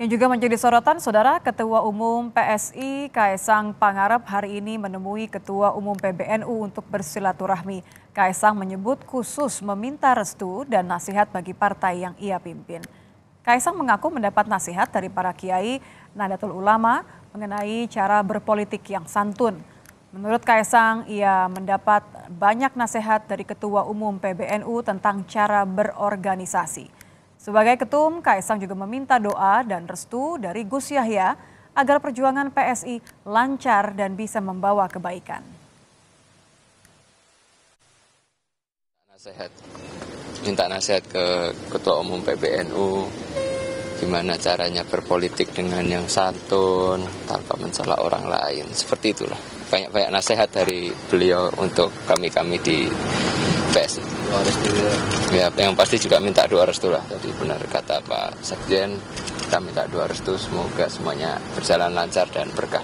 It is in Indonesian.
Yang juga menjadi sorotan, Saudara Ketua Umum PSI Kaisang Pangarep hari ini menemui Ketua Umum PBNU untuk bersilaturahmi. Kaisang menyebut khusus meminta restu dan nasihat bagi partai yang ia pimpin. Kaisang mengaku mendapat nasihat dari para kiai Nahdlatul Ulama mengenai cara berpolitik yang santun. Menurut Kaisang, ia mendapat banyak nasihat dari Ketua Umum PBNU tentang cara berorganisasi. Sebagai ketum, Kaisang juga meminta doa dan restu dari Gus Yahya agar perjuangan PSI lancar dan bisa membawa kebaikan. Nasihat, minta nasihat ke Ketua Umum PBNU, gimana caranya berpolitik dengan yang santun, tanpa mencela orang lain, seperti itulah. Banyak-banyak nasihat dari beliau untuk kami-kami di PSI. Ya. yang pasti juga minta doa restu lah. Tadi benar kata Pak Sekjen, kita minta doa restu semoga semuanya berjalan lancar dan berkah.